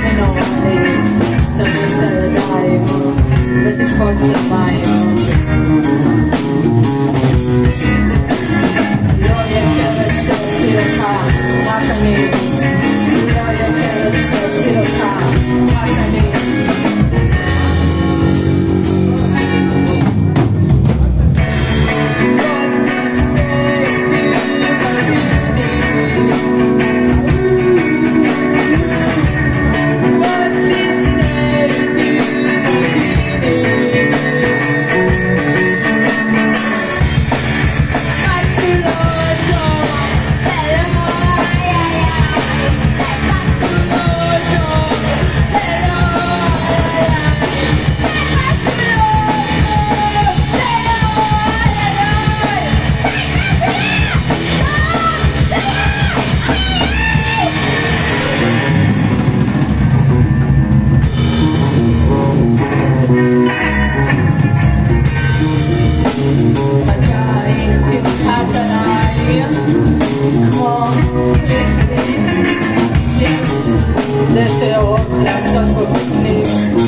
phenomenal. Deseo las dos oportunidades